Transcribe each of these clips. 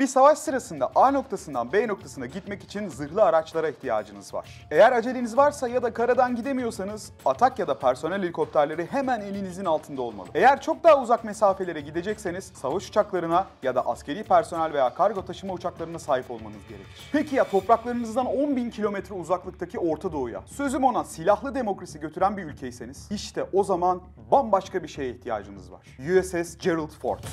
Bir savaş sırasında A noktasından B noktasına gitmek için zırhlı araçlara ihtiyacınız var. Eğer aceleniz varsa ya da karadan gidemiyorsanız atak ya da personel helikopterleri hemen elinizin altında olmalı. Eğer çok daha uzak mesafelere gidecekseniz savaş uçaklarına ya da askeri personel veya kargo taşıma uçaklarına sahip olmanız gerekir. Peki ya topraklarınızdan 10.000 kilometre uzaklıktaki Orta Doğu'ya, sözüm ona silahlı demokrasi götüren bir ülkeyseniz işte o zaman bambaşka bir şeye ihtiyacınız var. USS Gerald Ford.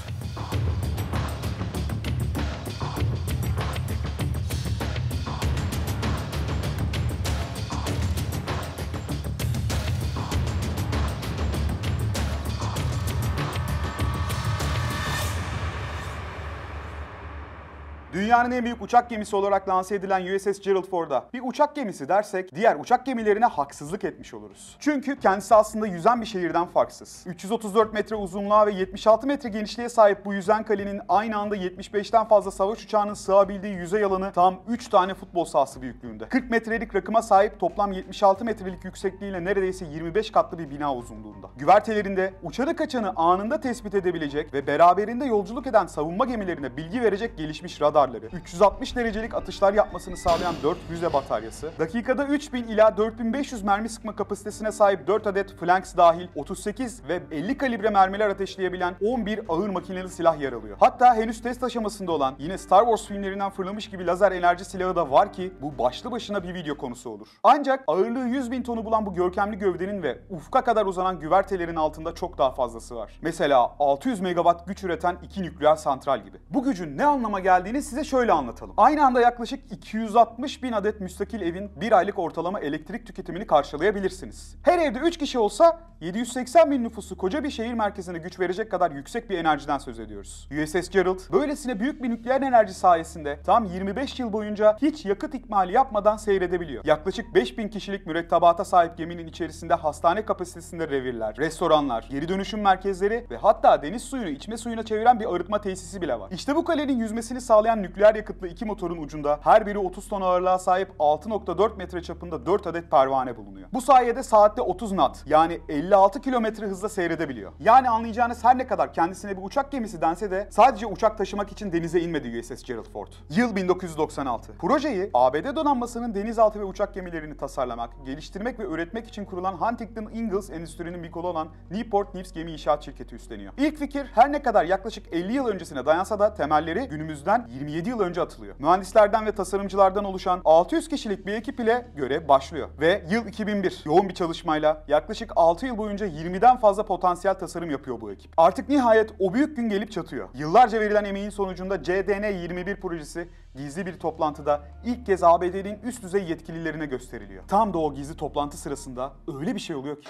Dünyanın en büyük uçak gemisi olarak lanse edilen USS Gerald Ford'a bir uçak gemisi dersek diğer uçak gemilerine haksızlık etmiş oluruz. Çünkü kendisi aslında yüzen bir şehirden farksız. 334 metre uzunluğa ve 76 metre genişliğe sahip bu yüzen kalenin aynı anda 75'ten fazla savaş uçağının sığabildiği yüzey alanı tam 3 tane futbol sahası büyüklüğünde. 40 metrelik rakıma sahip toplam 76 metrelik yüksekliğiyle neredeyse 25 katlı bir bina uzunluğunda. Güvertelerinde uçanı kaçanı anında tespit edebilecek ve beraberinde yolculuk eden savunma gemilerine bilgi verecek gelişmiş radarları, 360 derecelik atışlar yapmasını sağlayan 4 füze bataryası, dakikada 3000 ila 4500 mermi sıkma kapasitesine sahip 4 adet flanks dahil 38 ve 50 kalibre mermiler ateşleyebilen 11 ağır makineli silah yer alıyor. Hatta henüz test aşamasında olan yine Star Wars filmlerinden fırlamış gibi lazer enerji silahı da var ki bu başlı başına bir video konusu olur. Ancak ağırlığı 100 bin tonu bulan bu görkemli gövdenin ve ufka kadar uzanan güvertelerin altında çok daha fazlası var. Mesela 600 megawatt güç üreten iki nükleer santral gibi. Bu gücün ne anlama geldiğini size şöyle anlatalım. Aynı anda yaklaşık 260 bin adet müstakil evin bir aylık ortalama elektrik tüketimini karşılayabilirsiniz. Her evde 3 kişi olsa 780 bin nüfusu koca bir şehir merkezine güç verecek kadar yüksek bir enerjiden söz ediyoruz. USS Gerald böylesine büyük bir nükleer enerji sayesinde tam 25 yıl boyunca hiç yakıt ikmali yapmadan seyredebiliyor. Yaklaşık 5000 kişilik mürettebata sahip geminin içerisinde hastane kapasitesinde revirler, restoranlar, geri dönüşüm merkezleri ve hatta deniz suyunu içme suyuna çeviren bir arıtma tesisi bile var. İşte bu kalenin yüzmesini sağlayan nükleer yakıtlı iki motorun ucunda her biri 30 ton ağırlığa sahip 6.4 metre çapında 4 adet pervane bulunuyor. Bu sayede saatte 30 knot yani 56 kilometre hızla seyredebiliyor. Yani anlayacağınız her ne kadar kendisine bir uçak gemisi dense de sadece uçak taşımak için denize inmedi USS Gerald Ford. Yıl 1996. Projeyi ABD donanmasının denizaltı ve uçak gemilerini tasarlamak, geliştirmek ve üretmek için kurulan Huntington Ingalls Endüstri'nin bir kolu olan Newport News Gemi İnşaat Şirketi üstleniyor. İlk fikir her ne kadar yaklaşık 50 yıl öncesine dayansa da temelleri günümüzden 27 yıl önce atılıyor. Mühendislerden ve tasarımcılardan oluşan 600 kişilik bir ekip ile görev başlıyor. Ve yıl 2001 yoğun bir çalışmayla yaklaşık 6 yıl boyunca 20'den fazla potansiyel tasarım yapıyor bu ekip. Artık nihayet o büyük gün gelip çatıyor. Yıllarca verilen emeğin sonucunda CDN-21 projesi gizli bir toplantıda ilk kez ABD'nin üst düzey yetkililerine gösteriliyor. Tam da o gizli toplantı sırasında öyle bir şey oluyor ki.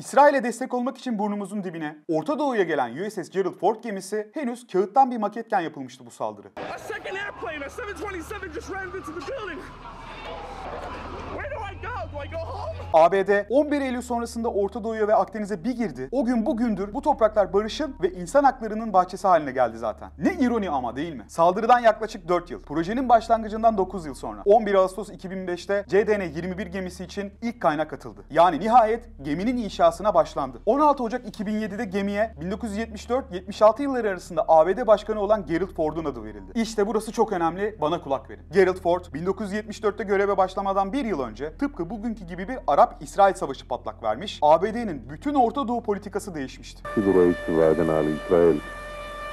İsrail'e destek olmak için burnumuzun dibine Orta Doğu'ya gelen USS Gerald Ford gemisi henüz kağıttan bir maketken yapılmıştı bu saldırı. A ABD 11 Eylül sonrasında Orta Doğu'ya ve Akdeniz'e bir girdi. O gün bugündür bu topraklar barışın ve insan haklarının bahçesi haline geldi zaten. Ne ironi ama değil mi? Saldırıdan yaklaşık 4 yıl. Projenin başlangıcından 9 yıl sonra. 11 Ağustos 2005'te CDN-21 gemisi için ilk kaynak atıldı. Yani nihayet geminin inşasına başlandı. 16 Ocak 2007'de gemiye 1974-76 yılları arasında ABD Başkanı olan Gerald Ford'un adı verildi. İşte burası çok önemli, bana kulak verin. Gerald Ford 1974'te göreve başlamadan bir yıl önce tıpkı bugünkü gibi bir Arap-İsrail savaşı patlak vermiş, ABD'nin bütün Orta Doğu politikası değişmişti.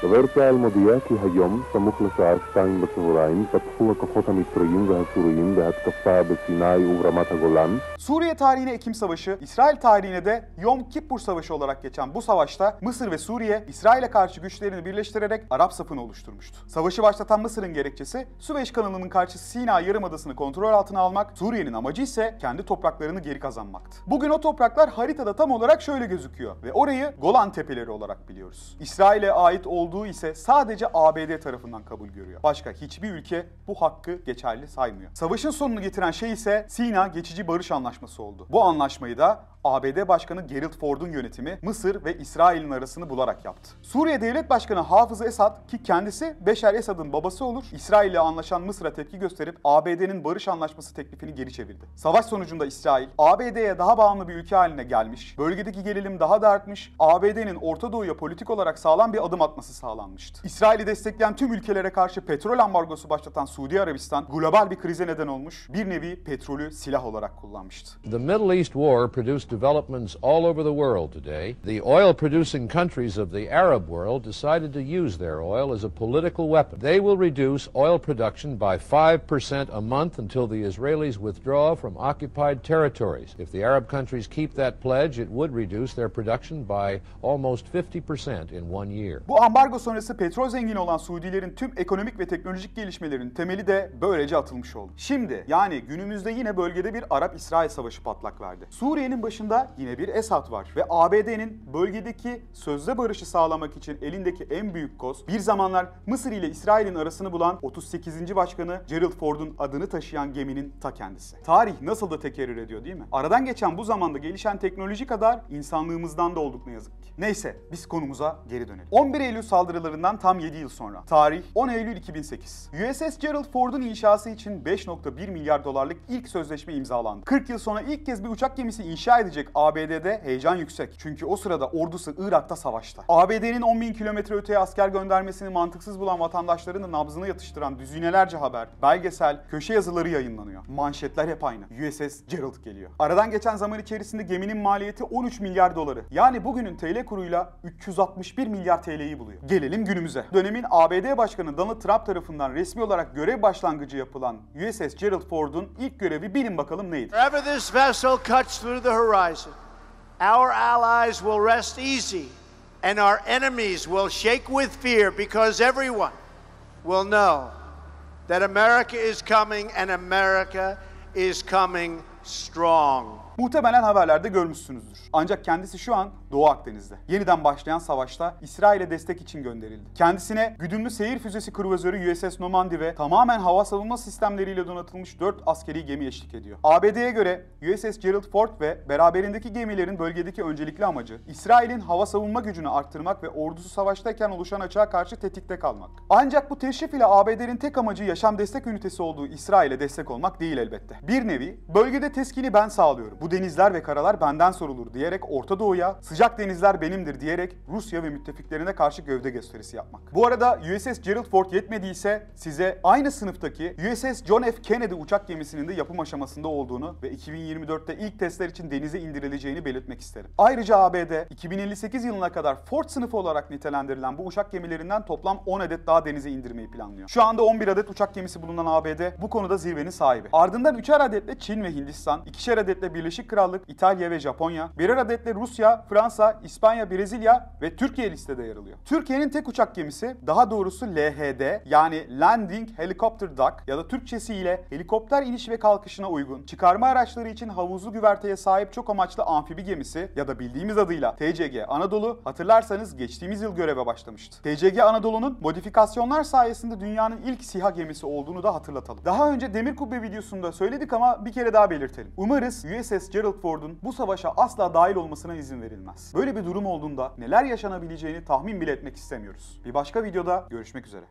Δέρφια Αλμοντιακή Χαγιόμ, θα μούχλασα Αρκστάιν Βασεβουράιν, θα πφούα Κοχότα Μητροϊν, Δεχασουruin, Dehakafsa, Sinai, Uvramata Golan. Suriye tarihine Ekim Savaşı, İsrail tarihine de Yom Kippur Savaşı olarak geçen bu savaşta Mısır ve Suriye, İsrail'e karşı güçlerini birleştirerek Arap safını oluşturmuştu. Savaşı başlatan Mısır'ın gerekçesi, Süveyş kanalının karşısı Sina Yarımadası'nı kontrol altına almak, Suriye'nin amacı ise kendi topraklarını geri kazanmaktı. Bugün o topraklar haritada tam olarak şöyle gözüküyor ve orayı Golan Tepeleri olarak biliyoruz. İsrail'e ait olduğu ise sadece ABD tarafından kabul görüyor. Başka hiçbir ülke bu hakkı geçerli saymıyor. Savaşın sonunu getiren şey ise Sina Geçici Barış Anlaşması oldu. Bu anlaşmayı da ABD Başkanı Gerald Ford'un yönetimi Mısır ve İsrail'in arasını bularak yaptı. Suriye Devlet Başkanı Hafız Esad ki kendisi Beşer Esad'ın babası olur, İsrail ile anlaşan Mısır'a tepki gösterip ABD'nin barış anlaşması teklifini geri çevirdi. Savaş sonucunda İsrail, ABD'ye daha bağımlı bir ülke haline gelmiş, bölgedeki gerilim daha da artmış, ABD'nin Orta Doğu'ya politik olarak sağlam bir adım atması sağlanmıştı. İsrail'i destekleyen tüm ülkelere karşı petrol ambargosu başlatan Suudi Arabistan global bir krize neden olmuş, bir nevi petrolü silah olarak kullanmıştı. The Middle East War produced developments all over the world today. The oil producing countries of the Arab world decided to use their oil as a political weapon. They will reduce oil production by 5% a month until the Israelis withdraw from occupied territories. If the Arab countries keep that pledge, it would reduce their production by almost 50% in one year. Bu ambargo sonrası petrol zengini olan Suudilerin tüm ekonomik ve teknolojik gelişmelerinin temeli de böylece atılmış oldu. Şimdi yani günümüzde yine bölgede bir Arap-İsrail savaşı patlak verdi. Suriye'nin başında yine bir Esad var ve ABD'nin bölgedeki sözde barışı sağlamak için elindeki en büyük koz bir zamanlar Mısır ile İsrail'in arasını bulan 38. Başkanı Gerald Ford'un adını taşıyan geminin ta kendisi. Tarih nasıl da tekerrür ediyor değil mi? Aradan geçen bu zamanda gelişen teknoloji kadar insanlığımızdan da olduk ne yazık ki. Neyse biz konumuza geri dönelim. 11 Eylül saldırılarından tam 7 yıl sonra. Tarih 10 Eylül 2008. USS Gerald Ford'un inşası için 5.1 milyar dolarlık ilk sözleşme imzalandı. 40 yıl sonra ilk kez bir uçak gemisi inşa edecek ABD'de heyecan yüksek. Çünkü o sırada ordusu Irak'ta savaşta. ABD'nin 10 bin kilometre öteye asker göndermesini mantıksız bulan vatandaşların da nabzını yatıştıran düzinelerce haber, belgesel, köşe yazıları yayınlanıyor. Manşetler hep aynı. USS Gerald geliyor. Aradan geçen zaman içerisinde geminin maliyeti 13 milyar doları. Yani bugünün TL kuruyla 361 milyar TL'yi buluyor. Gelelim günümüze. Dönemin ABD Başkanı Donald Trump tarafından resmi olarak görev başlangıcı yapılan USS Gerald Ford'un ilk görevi bilin bakalım neydi? Wherever this vessel cuts through the horizon, our allies will rest easy and our enemies will shake with fear because everyone will know that America is coming and America is coming strong. Muhtemelen haberlerde görmüşsünüzdür. Ancak kendisi şu an Doğu Akdeniz'de. Yeniden başlayan savaşta İsrail'e destek için gönderildi. Kendisine güdümlü seyir füzesi kruvazörü USS Normandy ve tamamen hava savunma sistemleriyle donatılmış 4 askeri gemi eşlik ediyor. ABD'ye göre USS Gerald Ford ve beraberindeki gemilerin bölgedeki öncelikli amacı İsrail'in hava savunma gücünü arttırmak ve ordusu savaştayken oluşan açığa karşı tetikte kalmak. Ancak bu teşrif ile ABD'nin tek amacı yaşam destek ünitesi olduğu İsrail'e destek olmak değil elbette. Bir nevi bölgede teskini ben sağlıyorum. Bu denizler ve karalar benden sorulur diyerek Orta Doğu'ya, sıcak denizler benimdir diyerek Rusya ve müttefiklerine karşı gövde gösterisi yapmak. Bu arada USS Gerald Ford yetmediyse size aynı sınıftaki USS John F. Kennedy uçak gemisinin de yapım aşamasında olduğunu ve 2024'te ilk testler için denize indirileceğini belirtmek isterim. Ayrıca ABD 2058 yılına kadar Ford sınıfı olarak nitelendirilen bu uçak gemilerinden toplam 10 adet daha denize indirmeyi planlıyor. Şu anda 11 adet uçak gemisi bulunan ABD bu konuda zirvenin sahibi. Ardından 3'er adetle Çin ve Hindistan, 2'şer adetle Birleşik Krallık, İtalya ve Japonya, birer adetle Rusya, Fransa, İspanya, Brezilya ve Türkiye listede yer alıyor. Türkiye'nin tek uçak gemisi daha doğrusu LHD yani Landing Helicopter Dock ya da Türkçesiyle helikopter iniş ve kalkışına uygun çıkarma araçları için havuzlu güverteye sahip çok amaçlı amfibi gemisi ya da bildiğimiz adıyla TCG Anadolu hatırlarsanız geçtiğimiz yıl göreve başlamıştı. TCG Anadolu'nun modifikasyonlar sayesinde dünyanın ilk SİHA gemisi olduğunu da hatırlatalım. Daha önce Demir Kubbe videosunda söyledik ama bir kere daha belirtelim. Umarız USS Gerald Ford'un bu savaşa asla dahil olmasına izin verilmez. Böyle bir durum olduğunda neler yaşanabileceğini tahmin bile etmek istemiyoruz. Bir başka videoda görüşmek üzere.